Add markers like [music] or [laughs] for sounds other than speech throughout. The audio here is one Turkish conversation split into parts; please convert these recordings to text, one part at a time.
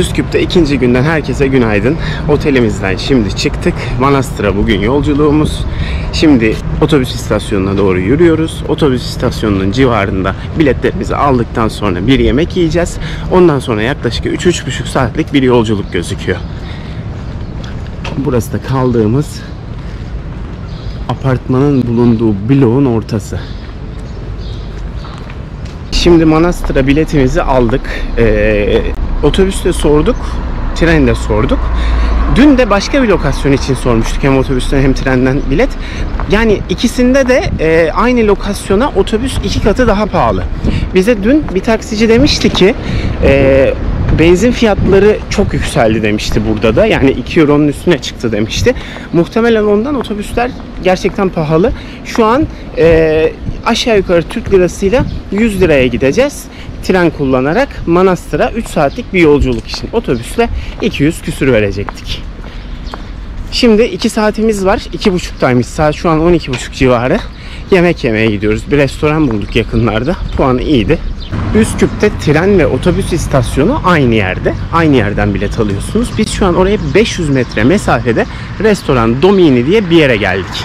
Üsküp'te ikinci günden herkese günaydın. Otelimizden şimdi çıktık. Manastır'a bugün yolculuğumuz. Şimdi otobüs istasyonuna doğru yürüyoruz. Otobüs istasyonunun civarında biletlerimizi aldıktan sonra bir yemek yiyeceğiz. Ondan sonra yaklaşık 3-3,5 saatlik bir yolculuk gözüküyor. Burası da kaldığımız apartmanın bulunduğu bloğun ortası. Şimdi Manastır'a biletimizi aldık. Ee, otobüste sorduk, trende sorduk. Dün de başka bir lokasyon için sormuştuk hem otobüsten hem trenden bilet. Yani ikisinde de e, aynı lokasyona otobüs iki katı daha pahalı. Bize dün bir taksici demişti ki e, benzin fiyatları çok yükseldi demişti burada da. Yani 2 euronun üstüne çıktı demişti. Muhtemelen ondan otobüsler gerçekten pahalı. Şu an e, aşağı yukarı Türk lirasıyla 100 liraya gideceğiz. Tren kullanarak Manastır'a 3 saatlik bir yolculuk için otobüsle 200 küsür verecektik. Şimdi 2 saatimiz var. 2.30'daymış saat şu an 12.30 civarı. Yemek yemeye gidiyoruz. Bir restoran bulduk yakınlarda. Puanı iyiydi. Üsküp'te tren ve otobüs istasyonu aynı yerde. Aynı yerden bilet alıyorsunuz. Biz şu an oraya 500 metre mesafede restoran Domini diye bir yere geldik.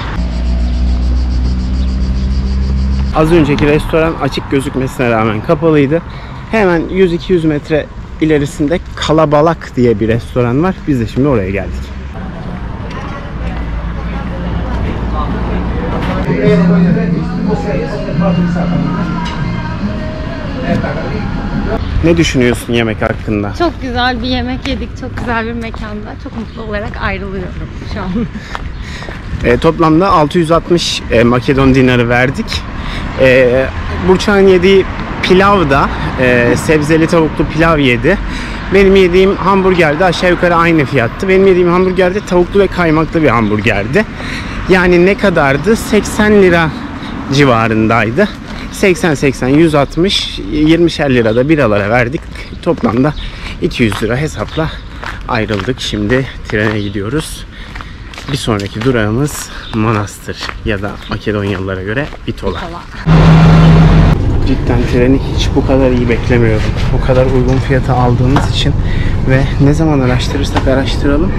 Az önceki restoran açık gözükmesine rağmen kapalıydı. Hemen 100-200 metre ilerisinde Kalabalak diye bir restoran var. Biz de şimdi oraya geldik. Ne düşünüyorsun yemek hakkında? Çok güzel bir yemek yedik. Çok güzel bir mekanda. Çok mutlu olarak ayrılıyorum şu an. E, toplamda 660 e, Makedon dinarı verdik. E, Burçak'ın yediği pilav da e, sebzeli tavuklu pilav yedi. Benim yediğim hamburger de aşağı yukarı aynı fiyattı. Benim yediğim hamburger de tavuklu ve kaymaklı bir hamburgerdi. Yani ne kadardı? 80 lira civarındaydı. 80-80 160 20'şer lirada biralara verdik. Toplamda 200 lira hesapla ayrıldık. Şimdi trene gidiyoruz. Bir sonraki durağımız Manastır ya da Makedonyalılara göre Bitola. Falan. Cidden treni hiç bu kadar iyi beklemiyordum. Bu kadar uygun fiyata aldığımız için ve ne zaman araştırırsak araştıralım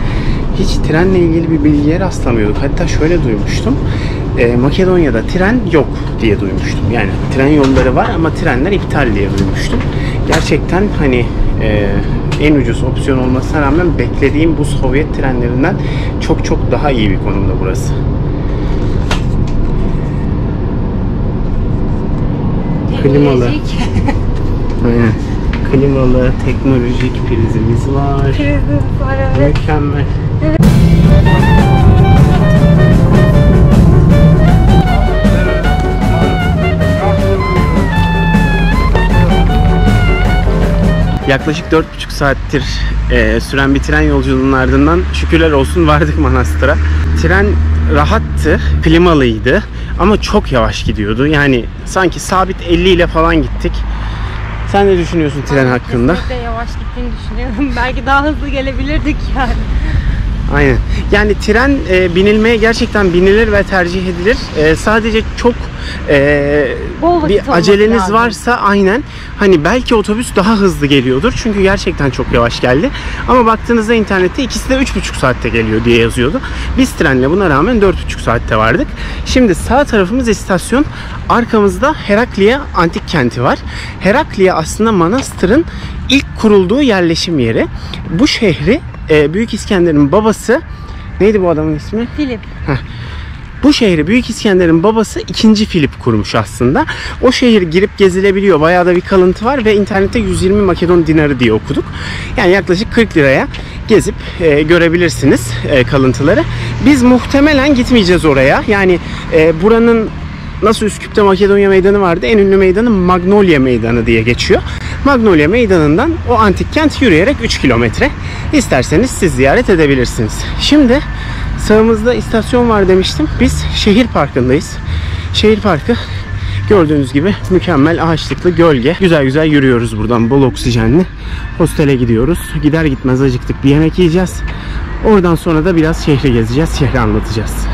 hiç trenle ilgili bir bilgiye rastlamıyorduk. Hatta şöyle duymuştum. e, Makedonya'da tren yok diye duymuştum. Yani tren yolları var ama trenler iptal diye duymuştum. Gerçekten hani e, en ucuz opsiyon olmasına rağmen beklediğim bu Sovyet trenlerinden çok çok daha iyi bir konumda burası. Klimalı. [laughs] Aynen. Klimalı, teknolojik prizimiz var. Prizimiz var evet. Mükemmel. Yaklaşık 4,5 saattir e, süren bir tren yolculuğunun ardından şükürler olsun [laughs] vardık Manastır'a. Tren rahattı, klimalıydı ama çok yavaş gidiyordu. Yani sanki sabit 50 ile falan gittik. Sen ne düşünüyorsun tren hakkında? Kesinlikle yavaş gittiğini düşünüyorum. [laughs] Belki daha hızlı gelebilirdik yani. Aynen. Yani tren e, binilmeye gerçekten binilir ve tercih edilir. E, sadece çok e, Bol bir aceleniz lazım. varsa aynen hani belki otobüs daha hızlı geliyordur. Çünkü gerçekten çok yavaş geldi. Ama baktığınızda internette ikisi de 3,5 saatte geliyor diye yazıyordu. Biz trenle buna rağmen 4,5 saatte vardık. Şimdi sağ tarafımız istasyon. Arkamızda Herakliya antik kenti var. Herakliya aslında manastırın ilk kurulduğu yerleşim yeri. Bu şehri e, Büyük İskender'in babası neydi bu adamın ismi? Filip. Bu şehri Büyük İskender'in babası 2. Filip kurmuş aslında. O şehir girip gezilebiliyor. Bayağı da bir kalıntı var ve internette 120 Makedon dinarı diye okuduk. Yani yaklaşık 40 liraya gezip e, görebilirsiniz e, kalıntıları. Biz muhtemelen gitmeyeceğiz oraya. Yani e, buranın nasıl Üsküp'te Makedonya Meydanı vardı. En ünlü meydanı Magnolia Meydanı diye geçiyor. Magnolia Meydanı'ndan o antik kent yürüyerek 3 kilometre. İsterseniz siz ziyaret edebilirsiniz. Şimdi sağımızda istasyon var demiştim. Biz şehir parkındayız. Şehir parkı gördüğünüz gibi mükemmel ağaçlıklı gölge. Güzel güzel yürüyoruz buradan bol oksijenli. Hostele gidiyoruz. Gider gitmez acıktık bir yemek yiyeceğiz. Oradan sonra da biraz şehri gezeceğiz. Şehri anlatacağız.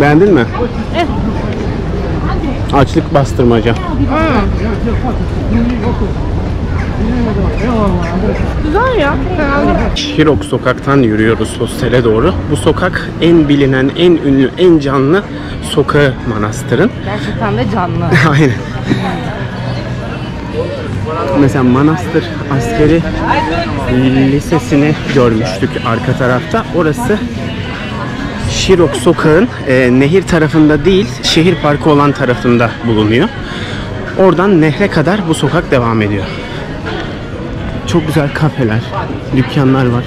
Beğendin mi? Evet. Açlık bastırmaca. Güzel ya. Şirok sokaktan yürüyoruz hostele doğru. Bu sokak en bilinen, en ünlü, en canlı sokağı manastırın. Gerçekten de canlı. [laughs] Aynen. Mesela Manastır Askeri Lisesi'ni görmüştük arka tarafta. Orası Şirok sokağın e, nehir tarafında değil, şehir parkı olan tarafında bulunuyor. Oradan nehre kadar bu sokak devam ediyor. Çok güzel kafeler, dükkanlar var.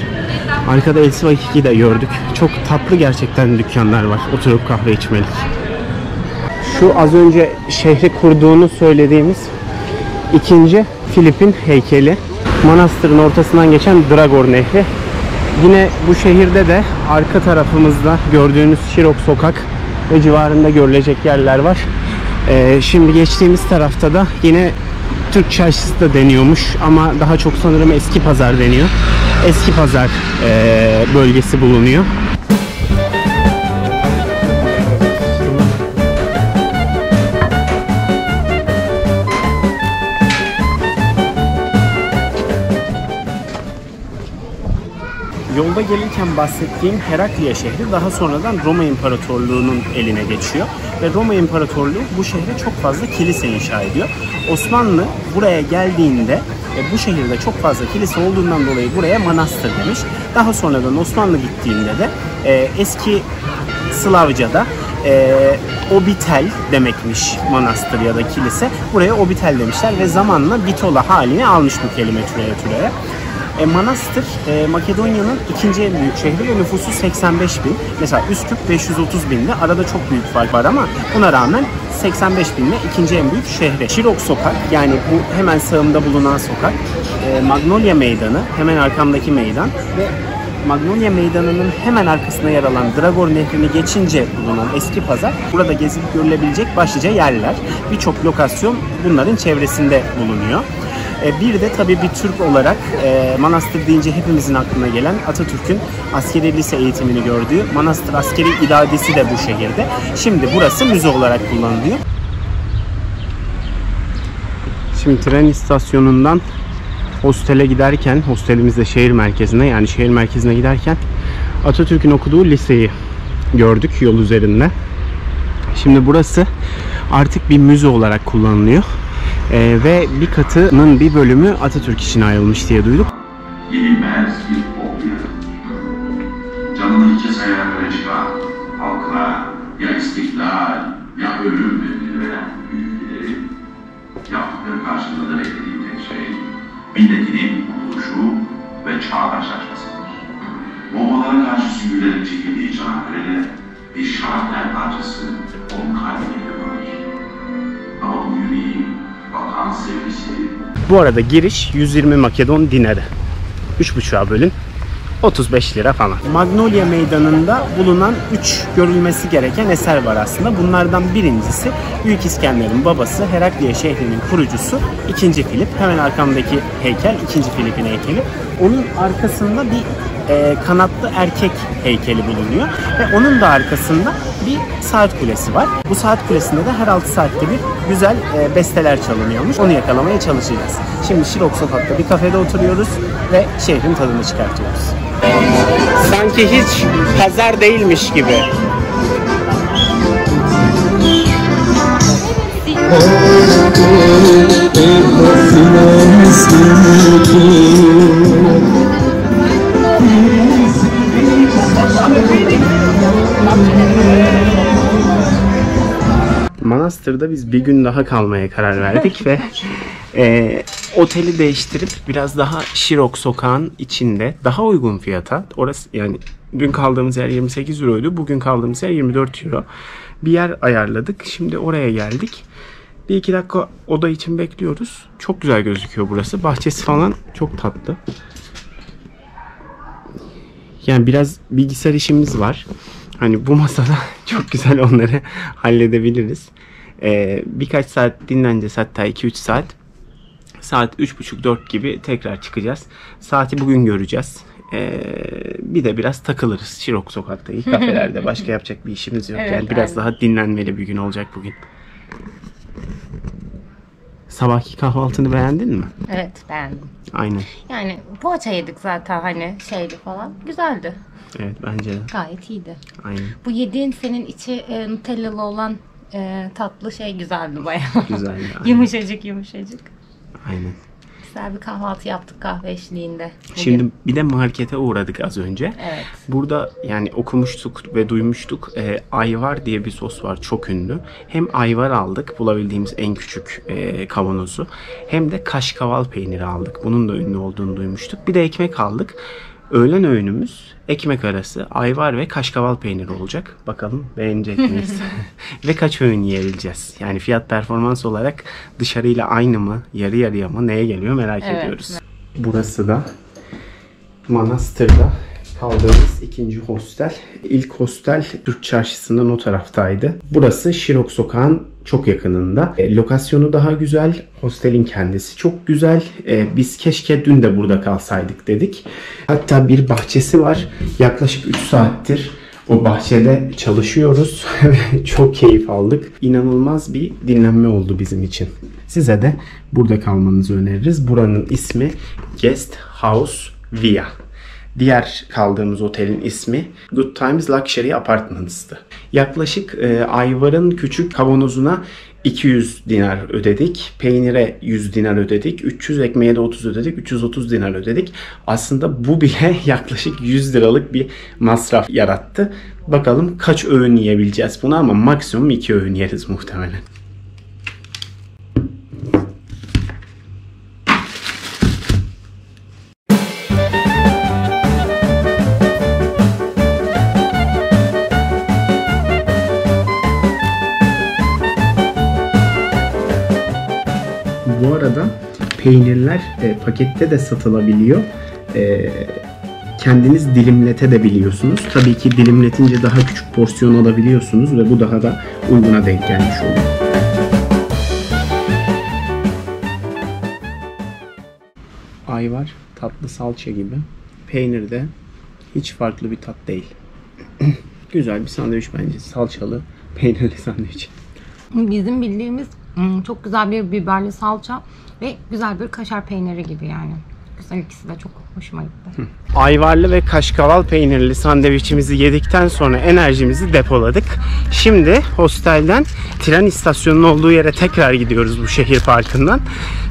Arkada Elsiva 2'yi de gördük. Çok tatlı gerçekten dükkanlar var. Oturup kahve içmelik. Şu az önce şehri kurduğunu söylediğimiz ikinci Filip'in heykeli. Manastırın ortasından geçen Dragor Nehri. Yine bu şehirde de arka tarafımızda gördüğünüz Şirok Sokak ve civarında görülecek yerler var. Ee, şimdi geçtiğimiz tarafta da yine Türk çarşısı da deniyormuş ama daha çok sanırım eski pazar deniyor. Eski pazar ee, bölgesi bulunuyor. Yolda gelirken bahsettiğim Herakliya şehri daha sonradan Roma İmparatorluğu'nun eline geçiyor. Ve Roma İmparatorluğu bu şehre çok fazla kilise inşa ediyor. Osmanlı buraya geldiğinde e, bu şehirde çok fazla kilise olduğundan dolayı buraya manastır demiş. Daha sonradan Osmanlı gittiğinde de e, eski Slavca'da e, obitel demekmiş manastır ya da kilise. Buraya obitel demişler ve zamanla bitola halini almış bu kelime türeye türeye. E, Manastır e, Makedonya'nın ikinci en büyük şehri ve nüfusu 85 bin. Mesela Üsküp 530 binde. Arada çok büyük fark var ama buna rağmen 85 binle ikinci en büyük şehri. Şirok Sokak yani bu hemen sağımda bulunan sokak. E, Magnolia Meydanı hemen arkamdaki meydan ve Magnolia Meydanı'nın hemen arkasında yer alan Dragor Nehri'ni geçince bulunan eski pazar burada gezilip görülebilecek başlıca yerler. Birçok lokasyon bunların çevresinde bulunuyor. E, Bir de tabii bir Türk olarak e, Manastır deyince hepimizin aklına gelen Atatürk'ün askeri lise eğitimini gördüğü Manastır Askeri İdadesi de bu şehirde. Şimdi burası müze olarak kullanılıyor. Şimdi tren istasyonundan hostele giderken, hostelimiz de şehir merkezine yani şehir merkezine giderken Atatürk'ün okuduğu liseyi gördük yol üzerinde. Şimdi burası artık bir müze olarak kullanılıyor. Ee, ve bir katının bir bölümü Atatürk için ayrılmış diye duyduk. yenilmez bir ok Canını hiçe sayarak öne çıkan, halkına ya istiklal ya ölüm emri veren büyük lideri, yaptıkları karşılığında beklediği tek şey, milletinin kurtuluşu ve çağdaşlaşmasıdır. Bombalara karşı süngülerin çekildiği Çanakkale'de bir şartlar parçası onun kalbine yığılır. Ama bu sevgisi Bu arada giriş 120 Makedon dinarı. 3,5'a bölün. 35 lira falan. Magnolia Meydanı'nda bulunan 3 görülmesi gereken eser var aslında. Bunlardan birincisi Büyük İskender'in babası Herakliye şehrinin kurucusu 2. Filip. Hemen arkamdaki heykel 2. Filip'in heykeli. Onun arkasında bir e, kanatlı erkek heykeli bulunuyor. Ve onun da arkasında bir saat kulesi var. Bu saat kulesinde de her 6 saatte bir güzel e, besteler çalınıyormuş. Onu yakalamaya çalışacağız. Şimdi Şirok Sokak'ta bir kafede oturuyoruz ve şehrin tadını çıkartıyoruz. Sanki hiç pazar değilmiş gibi. Manastır'da biz bir gün daha kalmaya karar verdik ve [laughs] e, oteli değiştirip biraz daha Şirok sokağın içinde daha uygun fiyata orası yani dün kaldığımız yer 28 euroydu bugün kaldığımız yer 24 euro bir yer ayarladık. Şimdi oraya geldik. Bir iki dakika oda için bekliyoruz. Çok güzel gözüküyor burası. Bahçesi falan çok tatlı. Yani biraz bilgisayar işimiz var. Hani bu masada [laughs] çok güzel onları halledebiliriz. Ee, birkaç saat dinleneceğiz hatta 2-3 saat. Saat 3.30-4 gibi tekrar çıkacağız. Saati bugün göreceğiz. Ee, bir de biraz takılırız. Şirok sokakta, iyi [laughs] kafelerde. Başka yapacak bir işimiz yok. Evet, yani biraz aynen. daha dinlenmeli bir gün olacak bugün. Sabahki kahvaltını beğendin mi? Evet beğendim. Aynen. Yani poğaça yedik zaten hani şeydi falan. Güzeldi. Evet bence de. Gayet iyiydi. Aynen. Bu yediğin senin içi e, Nutellalı olan e, tatlı şey güzeldi bayağı. [laughs] Güzeldi. [laughs] Yumuşacık yumuşacık. aynen. Güzel bir kahvaltı yaptık kahve eşliğinde. bugün. Şimdi bir de markete uğradık az önce. Evet. Burada yani okumuştuk ve duymuştuk e, ayvar diye bir sos var çok ünlü. Hem ayvar aldık bulabildiğimiz en küçük e, kavanozu hem de kaşkaval peyniri aldık. Bunun da ünlü olduğunu duymuştuk. Bir de ekmek aldık. Öğlen öğünümüz ekmek arası ayvar ve kaşkaval peyniri olacak. Bakalım beğenecek miyiz? [laughs] ve kaç öğün yiyebileceğiz? Yani fiyat performans olarak dışarıyla aynı mı, yarı yarıya mı, neye geliyor merak Evet. ediyoruz. Burası da Manastır'da kaldığımız ikinci hostel. İlk hostel Türk Çarşısı'nın o taraftaydı. Burası Şirok Sokağın çok yakınında. E, lokasyonu daha güzel. Hostelin kendisi çok güzel. E, biz keşke dün de burada kalsaydık dedik. Hatta bir bahçesi var. Yaklaşık 3 saattir o bahçede çalışıyoruz [laughs] çok keyif aldık. İnanılmaz bir dinlenme oldu bizim için. Size de burada kalmanızı öneririz. Buranın ismi Guest House Via. Diğer kaldığımız otelin ismi Good Times Luxury Apartments'tı. Yaklaşık e, Ayvar'ın küçük kavanozuna 200 dinar ödedik. Peynire 100 dinar ödedik. 300 ekmeğe de 30 ödedik. 330 dinar ödedik. Aslında bu bile [laughs] yaklaşık 100 liralık bir masraf yarattı. Bakalım kaç öğün yiyebileceğiz bunu ama maksimum 2 öğün yeriz muhtemelen. Arada peynirler e, pakette de satılabiliyor. E, kendiniz dilimlete de biliyorsunuz. Tabii ki dilimletince daha küçük porsiyon alabiliyorsunuz ve bu daha da uyguna denk gelmiş oluyor. Ayvar tatlı salça gibi. Peynirde hiç farklı bir tat değil. [clears throat] Güzel bir sandviç bence. Salçalı peynirli sandviç. Bizim bildiğimiz hmm, çok güzel bir biberli salça ve güzel bir kaşar peyniri gibi yani. Güzel ikisi de çok hoşuma gitti. Ayvarlı ve kaşkaval peynirli sandviçimizi yedikten sonra enerjimizi depoladık. Şimdi hostelden tren istasyonunun olduğu yere tekrar gidiyoruz bu şehir parkından.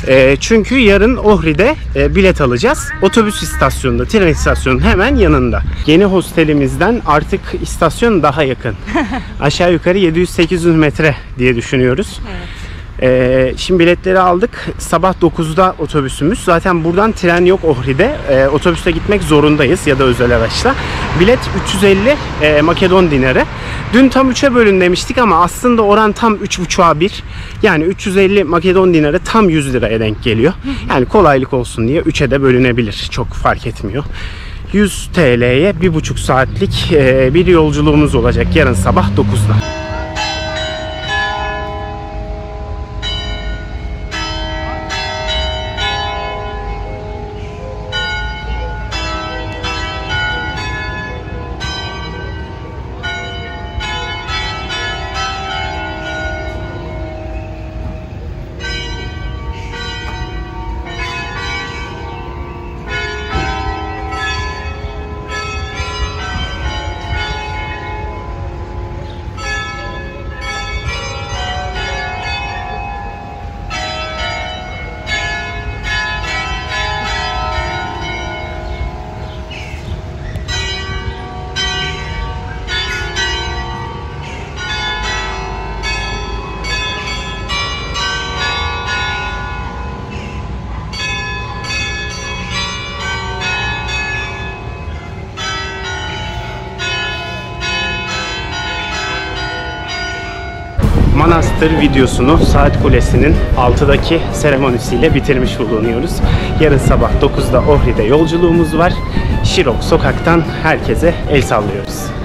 Ee, çünkü yarın Ohri'de e, bilet alacağız. Otobüs istasyonunda, tren istasyonunun hemen yanında. Yeni hostelimizden artık istasyon daha yakın. [laughs] Aşağı yukarı 700-800 metre diye düşünüyoruz. Ee, şimdi biletleri aldık. Sabah 9'da otobüsümüz. Zaten buradan tren yok Ohri'de. Ee, otobüste gitmek zorundayız ya da özel araçla. Bilet 350 e, Makedon dinarı. Dün tam 3'e bölün demiştik ama aslında oran tam 3.5'a 1. Yani 350 Makedon dinarı tam 100 liraya denk geliyor. Yani kolaylık olsun diye 3'e de bölünebilir. Çok fark etmiyor. 100 TL'ye 1,5 saatlik e, bir yolculuğumuz olacak yarın sabah 9'da. Manastır videosunu Saat Kulesi'nin altıdaki seremonisiyle bitirmiş bulunuyoruz. Yarın sabah 9'da Ohri'de yolculuğumuz var. Şirok sokaktan herkese el sallıyoruz.